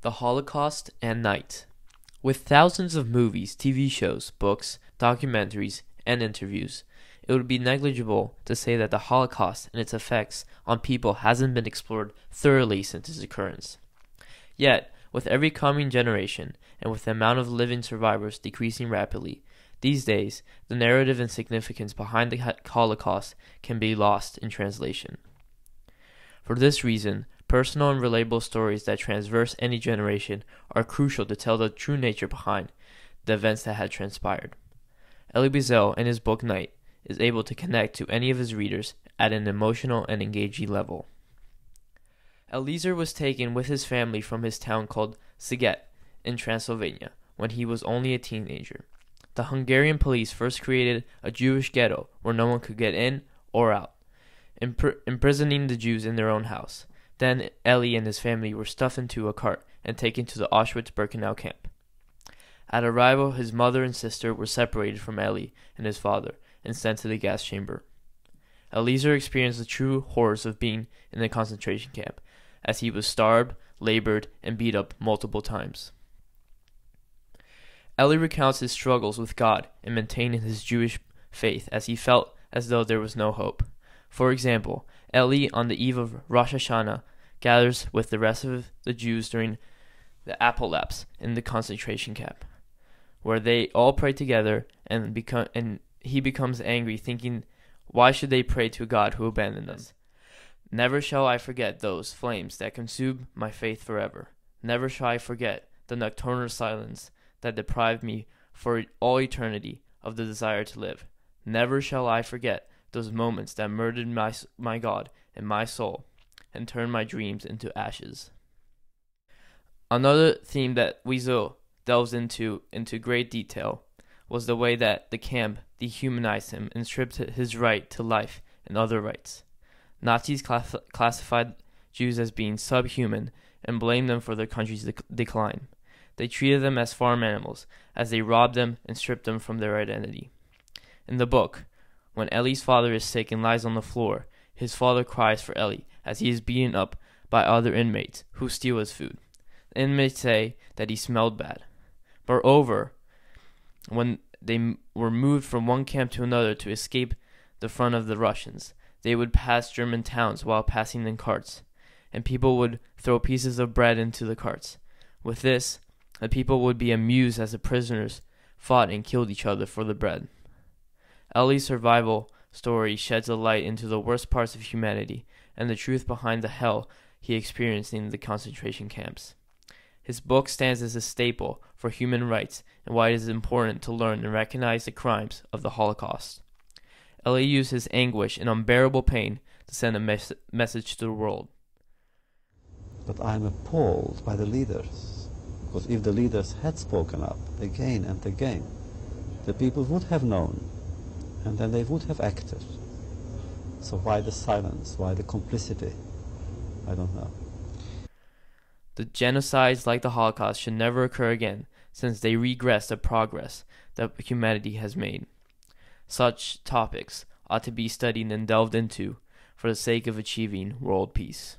The Holocaust and Night. With thousands of movies, TV shows, books, documentaries, and interviews, it would be negligible to say that the Holocaust and its effects on people hasn't been explored thoroughly since its occurrence. Yet, with every coming generation, and with the amount of living survivors decreasing rapidly, these days the narrative and significance behind the Holocaust can be lost in translation. For this reason, personal and relatable stories that transverse any generation are crucial to tell the true nature behind the events that had transpired. Elie Wiesel, in his book Night, is able to connect to any of his readers at an emotional and engaging level. Eliezer was taken with his family from his town called Sighet in Transylvania when he was only a teenager. The Hungarian police first created a Jewish ghetto where no one could get in or out impr- imprisoning the Jews in their own house. Then Elie and his family were stuffed into a cart and taken to the Auschwitz Birkenau camp. At arrival, his mother and sister were separated from Elie and his father and sent to the gas chamber. Eliezer experienced the true horrors of being in the concentration camp, as he was starved, labored, and beat up multiple times. Elie recounts his struggles with God and maintaining his Jewish faith as he felt as though there was no hope. For example, Elie on the eve of Rosh Hashanah, gathers with the rest of the Jews during the apocalypse in the concentration camp, where they all pray together and become and he becomes angry, thinking, "Why should they pray to a God who abandoned them?" Never shall I forget those flames that consume my faith forever. Never shall I forget the nocturnal silence that deprived me for all eternity of the desire to live. Never shall I forget those moments that murdered my, my God and my soul and turned my dreams into ashes. Another theme that Wiesel delves into into great detail was the way that the camp dehumanized him and stripped his right to life and other rights. Nazis class- classified Jews as being subhuman and blamed them for their country's dec- decline. They treated them as farm animals, as they robbed them and stripped them from their identity. In the book, when Elie's father is sick and lies on the floor, his father cries for Elie as he is beaten up by other inmates who steal his food. The inmates say that he smelled bad. Moreover, when they were moved from one camp to another to escape the front of the Russians, they would pass German towns while passing in carts, and people would throw pieces of bread into the carts. With this, the people would be amused as the prisoners fought and killed each other for the bread. Elie's survival story sheds a light into the worst parts of humanity and the truth behind the hell he experienced in the concentration camps. His book stands as a staple for human rights and why it is important to learn and recognize the crimes of the Holocaust. Elie used his anguish and unbearable pain to send a mes- message to the world. But I'm appalled by the leaders, because if the leaders had spoken up again and again, the people would have known and then they would have acted. So why the silence? Why the complicity? I don't know. The genocides like the Holocaust should never occur again, since they regress the progress that humanity has made. Such topics ought to be studied and delved into for the sake of achieving world peace.